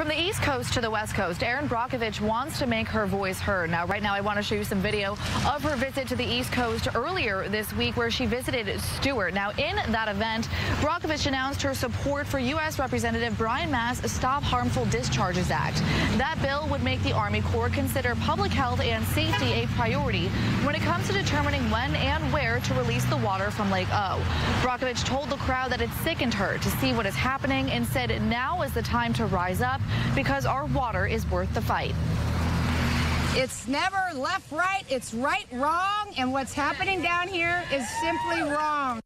from the East Coast to the West Coast. Erin Brockovich wants to make her voice heard. Now, right now, I want to show you some video of her visit to the East Coast earlier this week where she visited Stuart. Now, in that event, Brockovich announced her support for U.S. Representative Brian Mast's Stop Harmful Discharges Act. That bill would make the Army Corps consider public health and safety a priority when it comes to determining when and where to release the water from Lake O. Brockovich told the crowd that it sickened her to see what is happening and said now is the time to rise up because our water is worth the fight. It's never left right, it's right wrong, and what's happening down here is simply wrong.